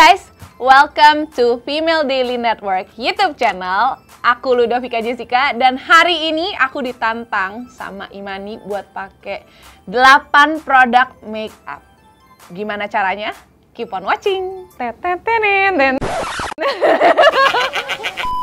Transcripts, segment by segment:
guys, welcome to Female Daily Network YouTube channel. Aku Ludovika Jessica dan hari ini aku ditantang sama Imani buat pakai 8 produk makeup. Gimana caranya? Keep on watching. Tetetenin.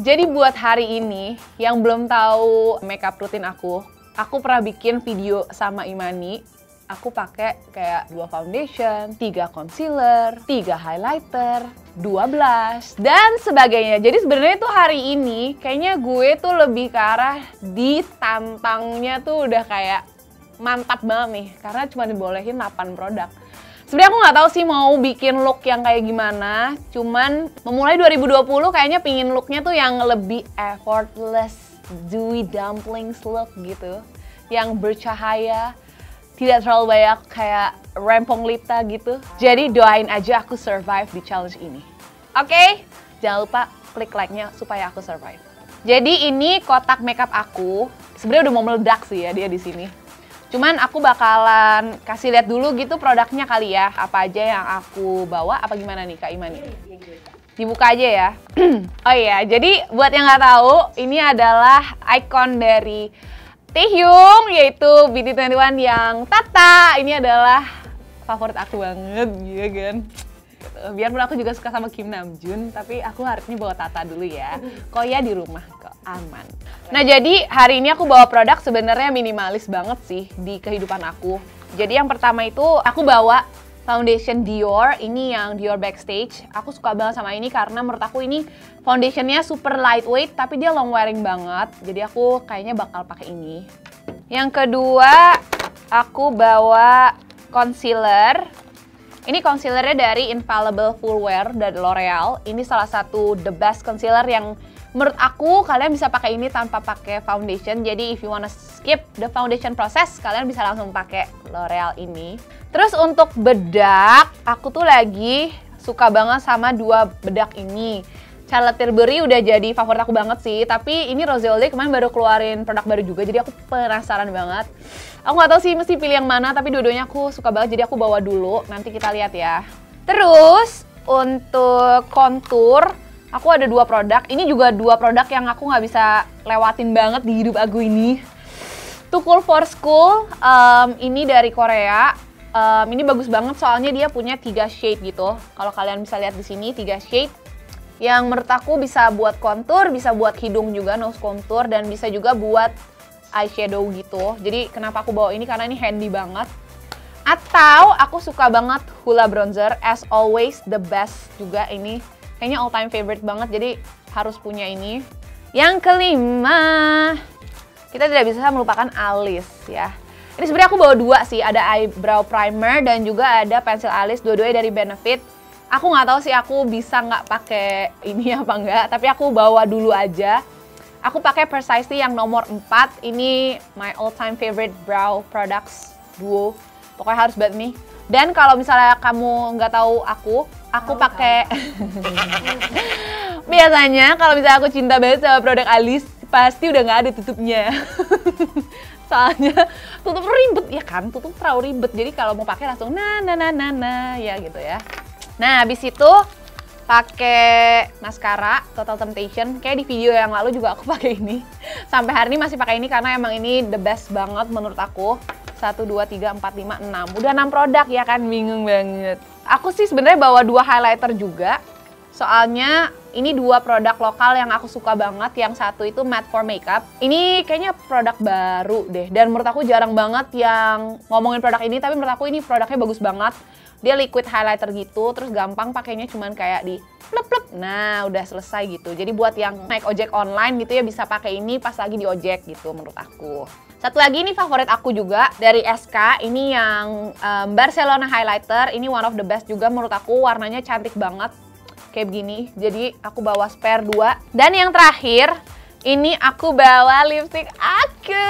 Jadi buat hari ini yang belum tahu makeup rutin aku, aku pernah bikin video sama Imani. Aku pakai kayak dua foundation, tiga concealer, tiga highlighter, dua blush dan sebagainya. Jadi sebenarnya tuh hari ini kayaknya gue tuh lebih ke arah ditantangnya tuh udah kayak mantap banget nih karena cuma dibolehin 8 produk. Sebenarnya aku nggak tahu sih mau bikin look yang kayak gimana. Cuman memulai 2020 kayaknya pingin looknya tuh yang lebih effortless, dewy dumplings look gitu. Yang bercahaya, tidak terlalu banyak kayak rempong lita gitu. Jadi doain aja aku survive di challenge ini. Oke, jangan lupa klik like-nya supaya aku survive. Jadi ini kotak makeup aku. Sebenarnya udah mau meledak sih ya dia di sini. Cuman aku bakalan kasih lihat dulu gitu produknya kali ya. Apa aja yang aku bawa, apa gimana nih Kak Imani? Dibuka aja ya. oh iya, jadi buat yang nggak tahu, ini adalah ikon dari Taehyung, yaitu BT21 yang Tata. Ini adalah favorit aku banget, iya kan? Biarpun aku juga suka sama Kim Namjoon, tapi aku hari ini bawa Tata dulu ya. Kok ya di rumah aman. Nah jadi hari ini aku bawa produk sebenarnya minimalis banget sih di kehidupan aku. Jadi yang pertama itu aku bawa foundation Dior, ini yang Dior Backstage. Aku suka banget sama ini karena menurut aku ini foundationnya super lightweight tapi dia long wearing banget. Jadi aku kayaknya bakal pakai ini. Yang kedua aku bawa concealer. Ini concealernya dari Infallible Full Wear dari L'Oreal. Ini salah satu the best concealer yang menurut aku kalian bisa pakai ini tanpa pakai foundation. Jadi if you wanna skip the foundation process, kalian bisa langsung pakai L'Oreal ini. Terus untuk bedak, aku tuh lagi suka banget sama dua bedak ini. Charlotte Tilbury udah jadi favorit aku banget sih, tapi ini Rose Olay kemarin baru keluarin produk baru juga, jadi aku penasaran banget. Aku nggak tahu sih mesti pilih yang mana, tapi dua-duanya aku suka banget, jadi aku bawa dulu. Nanti kita lihat ya. Terus untuk kontur, aku ada dua produk. Ini juga dua produk yang aku nggak bisa lewatin banget di hidup aku ini. Too Cool for School, um, ini dari Korea. Um, ini bagus banget soalnya dia punya tiga shade gitu. Kalau kalian bisa lihat di sini tiga shade yang menurut aku bisa buat kontur, bisa buat hidung juga nose contour dan bisa juga buat eyeshadow gitu. Jadi kenapa aku bawa ini karena ini handy banget. Atau aku suka banget Hula bronzer as always the best juga ini. Kayaknya all time favorite banget jadi harus punya ini. Yang kelima, kita tidak bisa melupakan alis ya. Ini sebenarnya aku bawa dua sih, ada eyebrow primer dan juga ada pensil alis, dua-duanya dari Benefit aku nggak tahu sih aku bisa nggak pakai ini apa enggak tapi aku bawa dulu aja aku pakai Precisely yang nomor 4 ini my all time favorite brow products duo pokoknya harus banget nih dan kalau misalnya kamu nggak tahu aku aku pakai biasanya kalau misalnya aku cinta banget sama produk alis pasti udah nggak ada tutupnya soalnya tutup ribet ya kan tutup terlalu ribet jadi kalau mau pakai langsung nah nah nah nah nah ya gitu ya Nah, habis itu pakai maskara Total Temptation. Kayak di video yang lalu juga aku pakai ini. Sampai hari ini masih pakai ini karena emang ini the best banget menurut aku. 1, 2, 3, 4, 5, 6. Udah 6 produk ya kan, bingung banget. Aku sih sebenarnya bawa dua highlighter juga. Soalnya ini dua produk lokal yang aku suka banget. Yang satu itu Matte for Makeup. Ini kayaknya produk baru deh. Dan menurut aku jarang banget yang ngomongin produk ini. Tapi menurut aku ini produknya bagus banget dia liquid highlighter gitu terus gampang pakainya cuman kayak di plep plep nah udah selesai gitu jadi buat yang naik ojek online gitu ya bisa pakai ini pas lagi di ojek gitu menurut aku satu lagi ini favorit aku juga dari SK ini yang um, Barcelona highlighter. Ini one of the best juga menurut aku. Warnanya cantik banget. Kayak begini. Jadi aku bawa spare dua. Dan yang terakhir ini aku bawa lipstick aku.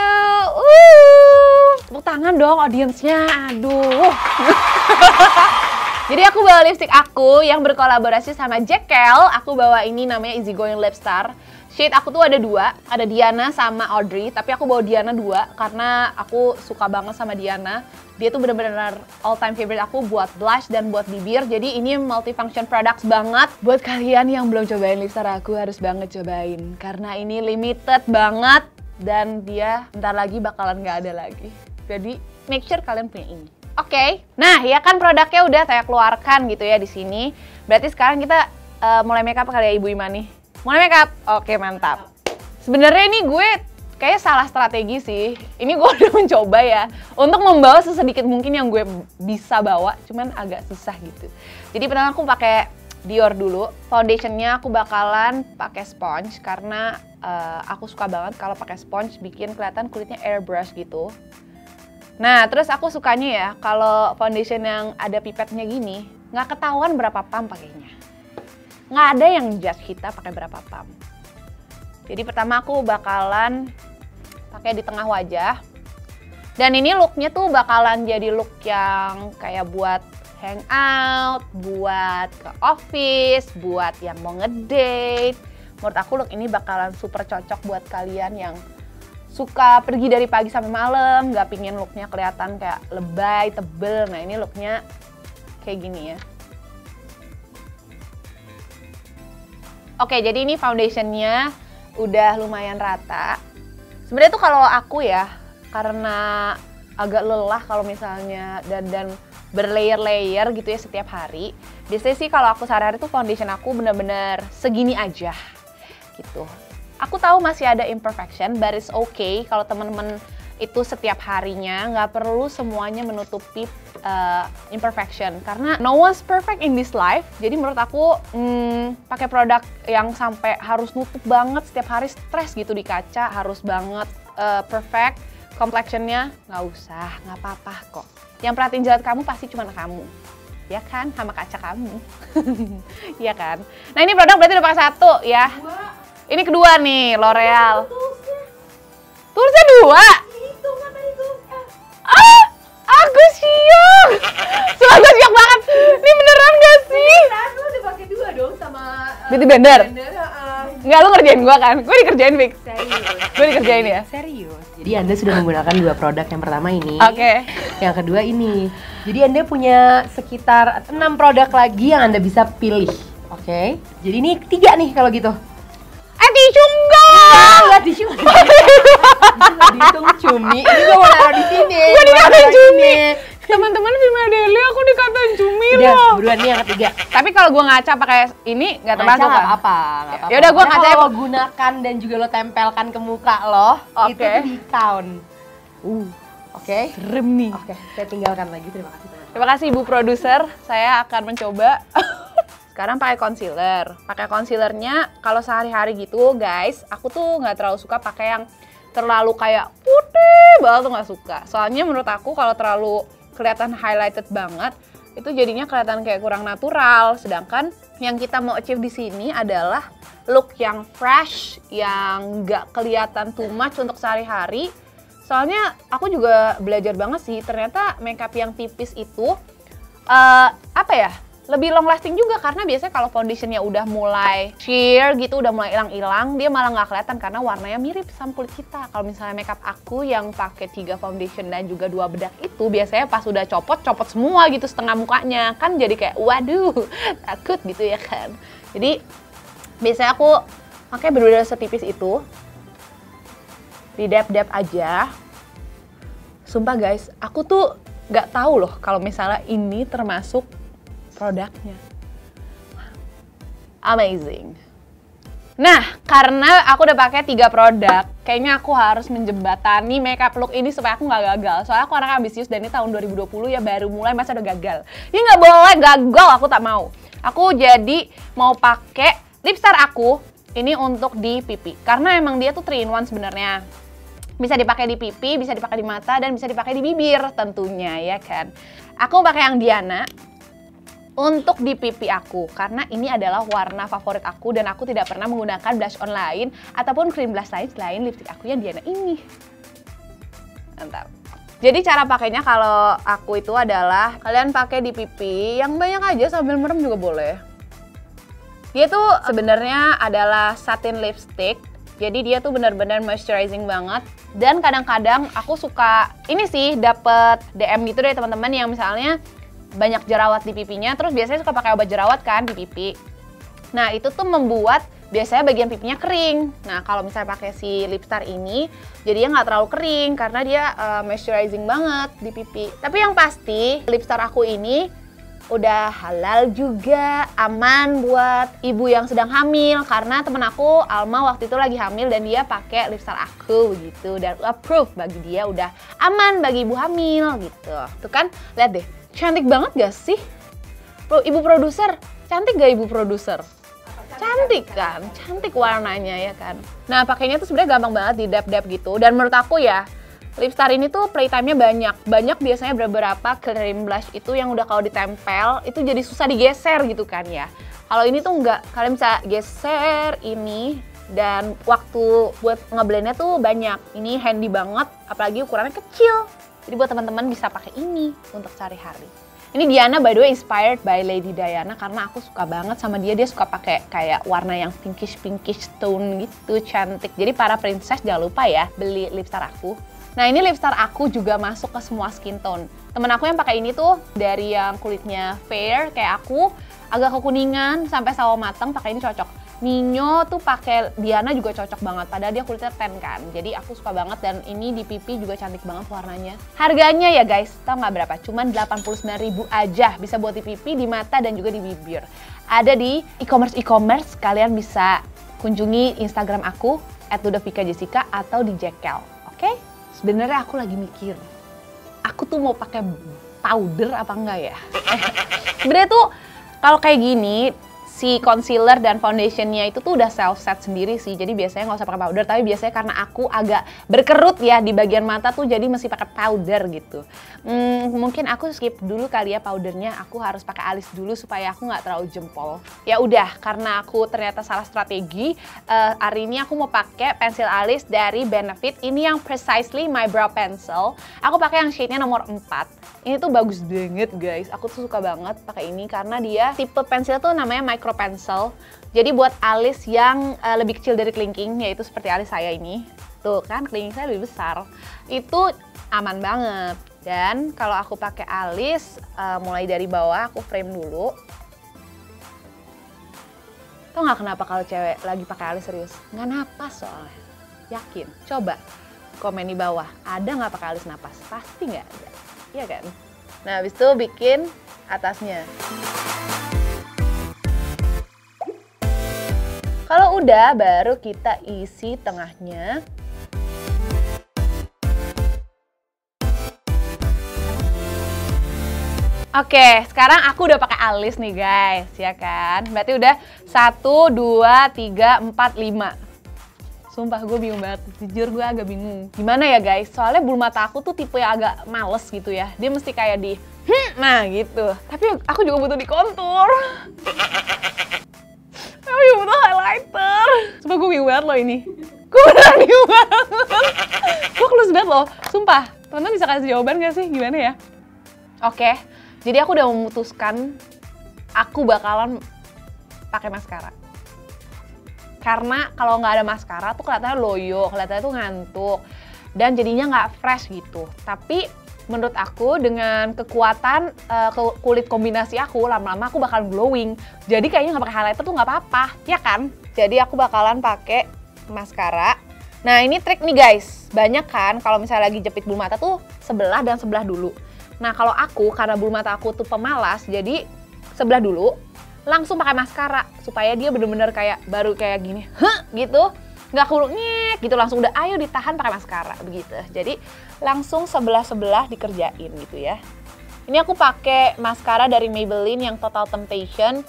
Uh, tangan dong audiensnya. Aduh. Jadi aku bawa lipstick aku yang berkolaborasi sama Jekyll. Aku bawa ini namanya Easy Going Lip Star. Shade aku tuh ada dua, ada Diana sama Audrey. Tapi aku bawa Diana dua karena aku suka banget sama Diana. Dia tuh bener-bener all time favorite aku buat blush dan buat bibir. Jadi ini multifunction products banget. Buat kalian yang belum cobain lip star aku harus banget cobain. Karena ini limited banget dan dia ntar lagi bakalan nggak ada lagi. Jadi make sure kalian punya ini. Oke, okay. nah ya kan produknya udah saya keluarkan gitu ya di sini. Berarti sekarang kita uh, mulai makeup kali ya Ibu Imani. Mulai makeup, oke okay, mantap. Sebenarnya ini gue kayak salah strategi sih. Ini gue udah mencoba ya untuk membawa sesedikit mungkin yang gue bisa bawa, cuman agak susah gitu. Jadi pertama aku pakai Dior dulu. Foundationnya aku bakalan pakai sponge karena uh, aku suka banget kalau pakai sponge bikin kelihatan kulitnya airbrush gitu. Nah, terus aku sukanya ya kalau foundation yang ada pipetnya gini, nggak ketahuan berapa pump pakainya. Nggak ada yang judge kita pakai berapa pump. Jadi pertama aku bakalan pakai di tengah wajah. Dan ini looknya tuh bakalan jadi look yang kayak buat hangout, buat ke office, buat yang mau ngedate. Menurut aku look ini bakalan super cocok buat kalian yang suka pergi dari pagi sampai malam, nggak pingin looknya kelihatan kayak lebay, tebel. Nah ini looknya kayak gini ya. Oke, jadi ini foundationnya udah lumayan rata. Sebenarnya tuh kalau aku ya, karena agak lelah kalau misalnya dan dan berlayer-layer gitu ya setiap hari. Biasanya sih kalau aku sehari-hari tuh foundation aku bener-bener segini aja gitu aku tahu masih ada imperfection, but it's okay kalau teman-teman itu setiap harinya nggak perlu semuanya menutupi uh, imperfection. Karena no one's perfect in this life. Jadi menurut aku hmm, pakai produk yang sampai harus nutup banget setiap hari stres gitu di kaca harus banget uh, perfect. Complexionnya nggak usah nggak apa-apa kok. Yang perhatiin jelat kamu pasti cuma kamu. Ya kan? Sama kaca kamu. Ya kan? Nah ini produk berarti udah pakai satu ya ini kedua nih, L'Oreal. Tulsnya dua? Itu Ah, aku siok. Siok banget. Ini beneran gak sih? Beneran, lu udah pakai dua dong sama uh, Beauty Blender. Enggak, lu ngerjain gua kan? Gua dikerjain, Fix. Serius. Gua dikerjain ya? Serius. Jadi Anda sudah menggunakan dua produk. Yang pertama ini. Oke. Okay. Yang kedua ini. Jadi Anda punya sekitar enam produk lagi yang Anda bisa pilih. Oke. Okay? Jadi ini tiga nih kalau gitu tisu enggak enggak tisu dihitung. Cumi. Ini gue mau naruh di sini. Gue dikatain cumi. teman-teman Vima Deli aku dikatain cumi Udah, loh. buruan nih yang ketiga. Tapi kalau gue ngaca pakai ini nggak termasuk kan apa ya udah gue ngaca kalau gunakan dan juga lo tempelkan ke muka lo okay. itu di count. Uh oke? okay. serem nih. Oke okay, saya tinggalkan lagi. Terima kasih terima kasih ibu produser. Saya akan mencoba sekarang pakai concealer. Pakai concealernya kalau sehari-hari gitu, guys, aku tuh nggak terlalu suka pakai yang terlalu kayak putih banget tuh nggak suka. Soalnya menurut aku kalau terlalu kelihatan highlighted banget, itu jadinya kelihatan kayak kurang natural. Sedangkan yang kita mau achieve di sini adalah look yang fresh, yang nggak kelihatan too much untuk sehari-hari. Soalnya aku juga belajar banget sih, ternyata makeup yang tipis itu uh, apa ya? Lebih long lasting juga karena biasanya kalau foundationnya udah mulai sheer gitu, udah mulai hilang-hilang, dia malah nggak kelihatan karena warnanya mirip sama kulit kita. Kalau misalnya makeup aku yang pakai tiga foundation dan juga dua bedak itu biasanya pas udah copot, copot semua gitu setengah mukanya. Kan jadi kayak waduh, takut gitu ya kan. Jadi biasanya aku pakai bener-bener setipis itu. Di dap-dap aja. Sumpah guys, aku tuh nggak tahu loh kalau misalnya ini termasuk produknya. Amazing. Nah, karena aku udah pakai tiga produk, kayaknya aku harus menjembatani makeup look ini supaya aku nggak gagal. Soalnya aku anak ambisius dan ini tahun 2020 ya baru mulai masa udah gagal. Ini nggak boleh gagal, aku tak mau. Aku jadi mau pakai lipstar aku ini untuk di pipi. Karena emang dia tuh 3 in 1 sebenarnya. Bisa dipakai di pipi, bisa dipakai di mata, dan bisa dipakai di bibir tentunya ya kan. Aku pakai yang Diana, untuk di pipi aku karena ini adalah warna favorit aku dan aku tidak pernah menggunakan blush on lain ataupun cream blush lain selain lipstick aku yang Diana ini. Mantap. Jadi cara pakainya kalau aku itu adalah kalian pakai di pipi yang banyak aja sambil merem juga boleh. Dia tuh sebenarnya adalah satin lipstick. Jadi dia tuh benar-benar moisturizing banget. Dan kadang-kadang aku suka ini sih dapet DM gitu dari teman-teman yang misalnya banyak jerawat di pipinya, terus biasanya suka pakai obat jerawat kan di pipi. Nah itu tuh membuat biasanya bagian pipinya kering. Nah kalau misalnya pakai si Lipstar ini, jadinya nggak terlalu kering karena dia uh, moisturizing banget di pipi. Tapi yang pasti Lipstar aku ini udah halal juga, aman buat ibu yang sedang hamil karena temen aku Alma waktu itu lagi hamil dan dia pakai lipstar aku gitu dan approve bagi dia udah aman bagi ibu hamil gitu. Tuh kan, lihat deh, cantik banget gak sih? Ibu produser, cantik gak ibu produser? cantik kan? Cantik warnanya ya kan? Nah pakainya tuh sebenarnya gampang banget di dap dap gitu. Dan menurut aku ya Lipstar ini tuh playtime-nya banyak. Banyak biasanya beberapa cream blush itu yang udah kalau ditempel itu jadi susah digeser gitu kan ya. Kalau ini tuh enggak kalian bisa geser ini dan waktu buat ngeblendnya tuh banyak. Ini handy banget apalagi ukurannya kecil jadi buat teman-teman bisa pakai ini untuk sehari-hari ini Diana by the way inspired by Lady Diana karena aku suka banget sama dia. Dia suka pakai kayak warna yang pinkish pinkish tone gitu, cantik. Jadi para princess jangan lupa ya beli lipstar aku. Nah ini lipstar aku juga masuk ke semua skin tone. Temen aku yang pakai ini tuh dari yang kulitnya fair kayak aku, agak kekuningan sampai sawo matang pakai ini cocok. Nino tuh pakai Diana juga cocok banget padahal dia kulitnya ten kan. Jadi aku suka banget dan ini di pipi juga cantik banget warnanya. Harganya ya guys tau nggak berapa cuman 89.000 aja. Bisa buat di pipi di mata dan juga di bibir. Ada di e-commerce e-commerce kalian bisa kunjungi Instagram aku @ludovika atau di Jekyll oke? Okay? sebenarnya aku lagi mikir aku tuh mau pakai powder apa enggak ya? Sebenarnya tuh kalau kayak gini si concealer dan foundationnya itu tuh udah self set sendiri sih. Jadi biasanya nggak usah pakai powder tapi biasanya karena aku agak berkerut ya di bagian mata tuh jadi mesti pakai powder gitu. Hmm, mungkin aku skip dulu kali ya powdernya. Aku harus pakai alis dulu supaya aku nggak terlalu jempol. Ya udah karena aku ternyata salah strategi uh, hari ini aku mau pakai pensil alis dari Benefit. Ini yang precisely my brow pencil. Aku pakai yang shade-nya nomor 4 ini tuh bagus banget guys. Aku tuh suka banget pakai ini karena dia tipe pensil tuh namanya micro micro pencil. Jadi buat alis yang uh, lebih kecil dari kelingking, yaitu seperti alis saya ini. Tuh kan, kelingking saya lebih besar. Itu aman banget. Dan kalau aku pakai alis, uh, mulai dari bawah aku frame dulu. Tau nggak kenapa kalau cewek lagi pakai alis serius? Nggak napas soalnya. Yakin. Coba komen di bawah, ada nggak pakai alis napas? Pasti nggak ada. Iya kan? Nah, habis itu bikin atasnya. Udah, baru kita isi tengahnya. Oke, sekarang aku udah pakai alis nih guys, ya kan? Berarti udah 1, 2, 3, 4, 5. Sumpah gue bingung banget, jujur gue agak bingung. Gimana ya guys, soalnya bulu mata aku tuh tipe yang agak males gitu ya. Dia mesti kayak di, hmm, nah gitu. Tapi aku juga butuh di juga butuh highlighter. Sumpah gue bingung loh ini. Gue beneran bingung banget. gue kelus banget loh. Sumpah, teman-teman bisa kasih jawaban gak sih? Gimana ya? Oke, jadi aku udah memutuskan aku bakalan pakai maskara. Karena kalau nggak ada maskara tuh kelihatannya loyo, kelihatannya tuh ngantuk. Dan jadinya nggak fresh gitu. Tapi menurut aku dengan kekuatan uh, kulit kombinasi aku lama-lama aku bakal glowing. Jadi kayaknya nggak pakai highlighter tuh nggak apa-apa, ya kan? Jadi aku bakalan pakai maskara. Nah ini trik nih guys, banyak kan kalau misalnya lagi jepit bulu mata tuh sebelah dan sebelah dulu. Nah kalau aku karena bulu mata aku tuh pemalas, jadi sebelah dulu, langsung pakai maskara supaya dia bener-bener kayak baru kayak gini, huh, gitu nggak kurung nyek gitu langsung udah ayo ditahan pakai maskara begitu. Jadi langsung sebelah sebelah dikerjain gitu ya. Ini aku pakai maskara dari Maybelline yang Total Temptation.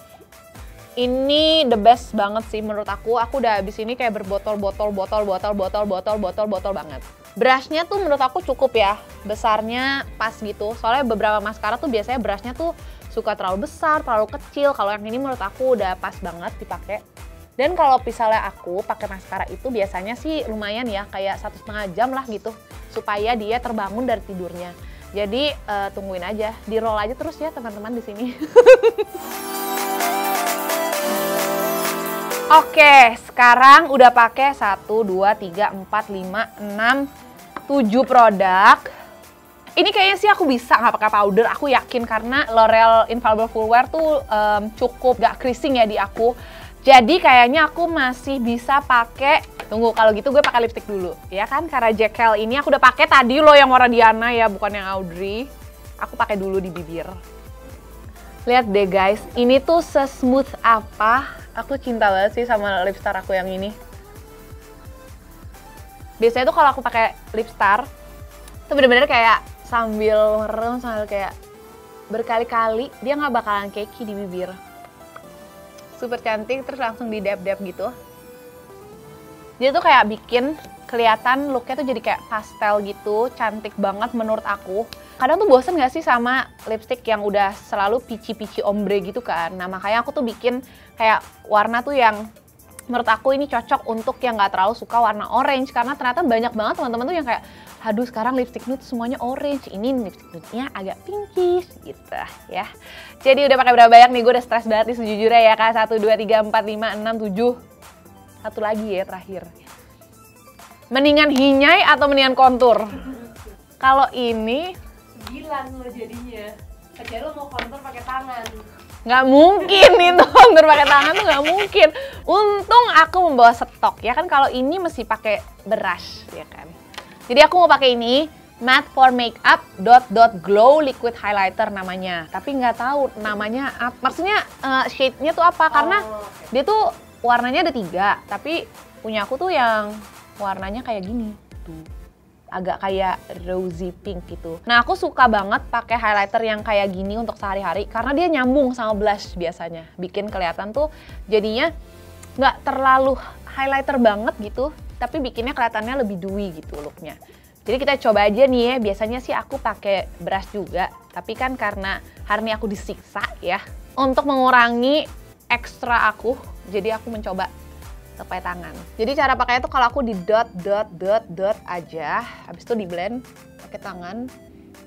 Ini the best banget sih menurut aku. Aku udah habis ini kayak berbotol botol botol botol botol botol botol botol banget. Brushnya tuh menurut aku cukup ya besarnya pas gitu. Soalnya beberapa maskara tuh biasanya brushnya tuh suka terlalu besar terlalu kecil. Kalau yang ini menurut aku udah pas banget dipakai dan kalau misalnya aku pakai maskara itu biasanya sih lumayan ya, kayak satu setengah jam lah gitu. supaya dia terbangun dari tidurnya. Jadi uh, tungguin aja, di roll aja terus ya teman-teman di sini. Oke, sekarang udah pakai 1, 2, 3, 4, 5, 6, 7 produk. Ini kayaknya sih aku bisa nggak pakai powder, aku yakin karena L'Oreal Infallible Full Wear tuh um, cukup gak creasing ya di aku. Jadi kayaknya aku masih bisa pakai Tunggu, kalau gitu gue pakai lipstick dulu, ya kan? Karena Jekyll ini aku udah pakai tadi loh yang warna Diana ya, bukan yang Audrey. Aku pakai dulu di bibir. Lihat deh guys, ini tuh sesmooth apa. Aku cinta banget sih sama lipstar aku yang ini. Biasanya tuh kalau aku pakai lipstar, tuh bener-bener kayak sambil merem, sambil kayak berkali-kali, dia nggak bakalan cakey di bibir. Super cantik, terus langsung di dab-dab gitu dia tuh kayak bikin kelihatan looknya tuh jadi kayak pastel gitu, cantik banget menurut aku. Kadang tuh bosen gak sih sama lipstick yang udah selalu pici-pici ombre gitu kan. Nah makanya aku tuh bikin kayak warna tuh yang menurut aku ini cocok untuk yang gak terlalu suka warna orange karena ternyata banyak banget teman-teman tuh yang kayak aduh sekarang lipstick nude semuanya orange ini lipstick nude-nya agak pinkish gitu ya jadi udah pakai berapa banyak nih gue udah stres banget nih sejujurnya ya kak 1, 2, 3, 4, 5, 6, 7 satu lagi ya terakhir. Mendingan hinyai atau mendingan kontur? Kalau ini sembilan lo jadinya. Kecuali lo mau kontur pakai tangan. Nggak mungkin itu kontur pakai tangan tuh nggak mungkin. Untung aku membawa stok ya kan kalau ini mesti pakai brush ya kan. Jadi aku mau pakai ini matte for makeup dot dot glow liquid highlighter namanya. Tapi nggak tahu namanya apa. Maksudnya uh, shade-nya tuh apa? Karena oh, okay. dia tuh warnanya ada tiga, tapi punya aku tuh yang warnanya kayak gini tuh agak kayak rosy pink gitu. Nah aku suka banget pakai highlighter yang kayak gini untuk sehari-hari karena dia nyambung sama blush biasanya, bikin kelihatan tuh jadinya nggak terlalu highlighter banget gitu, tapi bikinnya kelihatannya lebih dewy gitu looknya. Jadi kita coba aja nih ya, biasanya sih aku pakai brush juga, tapi kan karena hari ini aku disiksa ya, untuk mengurangi ekstra aku jadi aku mencoba pakai tangan. Jadi cara pakainya tuh kalau aku di dot dot dot dot aja, habis itu di blend pakai tangan,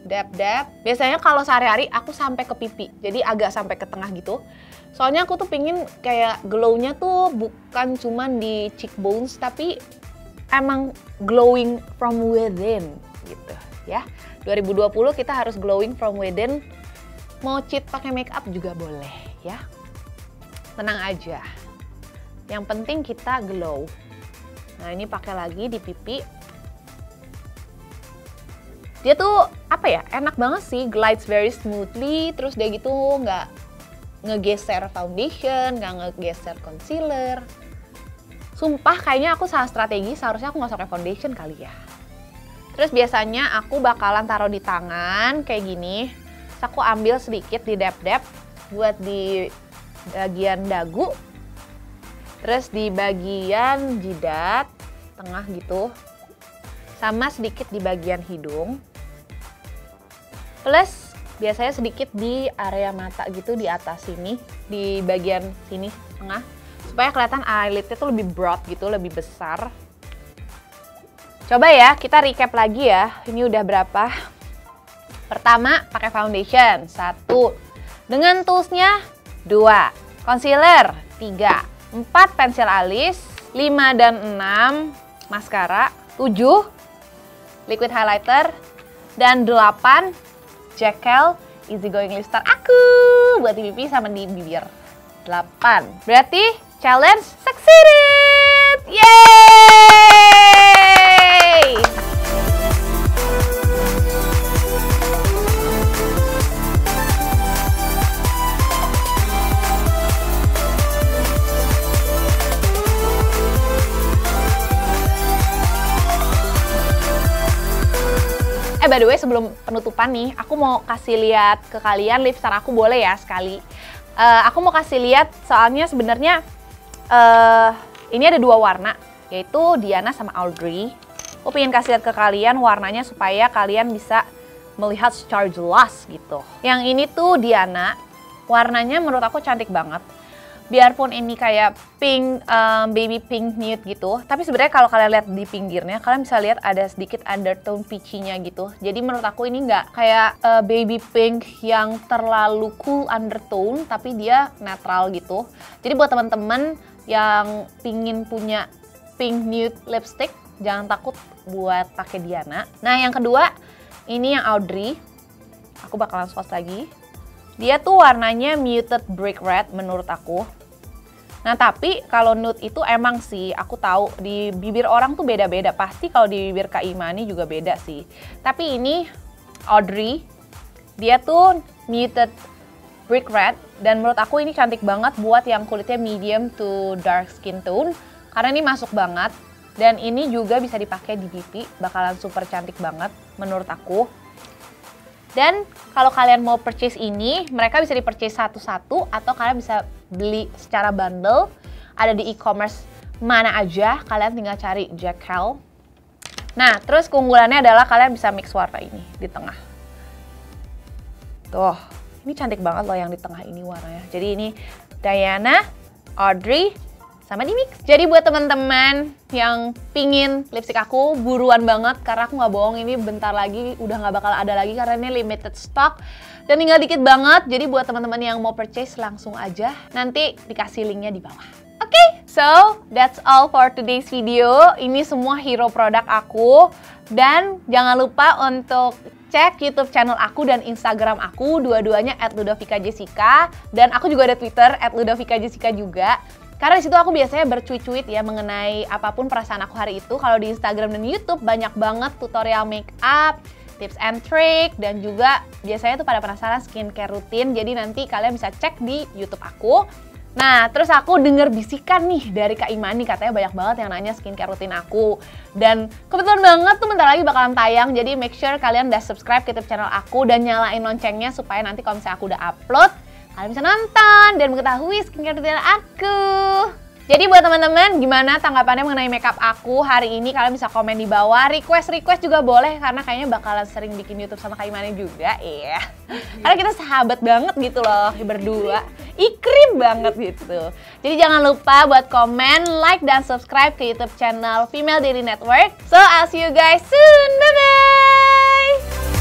dab dab. Biasanya kalau sehari-hari aku sampai ke pipi, jadi agak sampai ke tengah gitu. Soalnya aku tuh pingin kayak glownya tuh bukan cuman di cheekbones, tapi emang glowing from within gitu ya. 2020 kita harus glowing from within. Mau cheat pakai make up juga boleh ya. Tenang aja. Yang penting kita glow. Nah ini pakai lagi di pipi. Dia tuh apa ya enak banget sih, glides very smoothly. Terus dia gitu nggak ngegeser foundation, nggak ngegeser concealer. Sumpah kayaknya aku salah strategi, seharusnya aku nggak pakai foundation kali ya. Terus biasanya aku bakalan taruh di tangan kayak gini. Terus aku ambil sedikit di dap-dap buat di bagian dagu terus di bagian jidat tengah gitu. Sama sedikit di bagian hidung. Plus biasanya sedikit di area mata gitu di atas sini. Di bagian sini tengah. Supaya kelihatan eyelidnya tuh lebih broad gitu lebih besar. Coba ya kita recap lagi ya. Ini udah berapa? Pertama pakai foundation. Satu. Dengan toolsnya dua. Concealer tiga 4 pensil alis, 5 dan 6 maskara, 7 liquid highlighter, dan 8 Jekyll Easy Going Lipstick aku buat di pipi sama di bibir. 8. Berarti challenge succeeded! Yeay! Sebelum penutupan nih, aku mau kasih lihat ke kalian lipstick aku boleh ya sekali. Uh, aku mau kasih lihat soalnya sebenarnya uh, ini ada dua warna yaitu Diana sama Audrey. Aku pengen kasih lihat ke kalian warnanya supaya kalian bisa melihat secara jelas gitu. Yang ini tuh Diana, warnanya menurut aku cantik banget. Biarpun ini kayak pink um, baby pink nude gitu tapi sebenarnya kalau kalian lihat di pinggirnya kalian bisa lihat ada sedikit undertone peachy-nya gitu. Jadi menurut aku ini nggak kayak uh, baby pink yang terlalu cool undertone tapi dia netral gitu. Jadi buat teman-teman yang pingin punya pink nude lipstick jangan takut buat pakai Diana. Nah yang kedua ini yang Audrey. Aku bakalan swatch lagi. Dia tuh warnanya muted brick red menurut aku. Nah tapi kalau nude itu emang sih aku tahu di bibir orang tuh beda-beda. Pasti kalau di bibir Kak Imani juga beda sih. Tapi ini Audrey, dia tuh muted brick red dan menurut aku ini cantik banget buat yang kulitnya medium to dark skin tone karena ini masuk banget dan ini juga bisa dipakai di pipi bakalan super cantik banget menurut aku. Dan kalau kalian mau purchase ini, mereka bisa di-purchase satu-satu atau kalian bisa beli secara bundle. Ada di e-commerce mana aja, kalian tinggal cari Jack Hell. Nah, terus keunggulannya adalah kalian bisa mix warna ini di tengah. Tuh, ini cantik banget loh yang di tengah ini warnanya. Jadi ini Diana, Audrey, sama di mix. Jadi buat teman-teman yang pingin lipstick aku buruan banget karena aku nggak bohong ini bentar lagi udah nggak bakal ada lagi karena ini limited stock dan tinggal dikit banget. Jadi buat teman-teman yang mau purchase langsung aja nanti dikasih linknya di bawah. Oke, okay, so that's all for today's video. Ini semua hero produk aku dan jangan lupa untuk cek YouTube channel aku dan Instagram aku dua-duanya @ludovika_jessica dan aku juga ada Twitter @ludovika_jessica juga. Karena di situ aku biasanya bercuit-cuit ya mengenai apa pun perasaan aku hari itu. Kalau di Instagram dan YouTube banyak banget tutorial make up, tips and trick, dan juga biasanya tuh pada penasaran skincare rutin. Jadi nanti kalian bisa cek di YouTube aku. Nah, terus aku denger bisikan nih dari Kak Imani, katanya banyak banget yang nanya skincare rutin aku. Dan kebetulan banget tuh bentar lagi bakalan tayang, jadi make sure kalian udah subscribe ke channel aku dan nyalain loncengnya supaya nanti kalau misalnya aku udah upload, kalian bisa nonton dan mengetahui skincare rutin aku. Jadi buat teman-teman, gimana tanggapannya mengenai makeup aku hari ini? Kalian bisa komen di bawah. Request-request juga boleh karena kayaknya bakalan sering bikin YouTube sama Kak Imani juga, iya. Karena kita sahabat banget gitu loh, berdua. Ikrim banget gitu. Jadi jangan lupa buat komen, like, dan subscribe ke YouTube channel Female Daily Network. So, I'll see you guys soon. Bye-bye!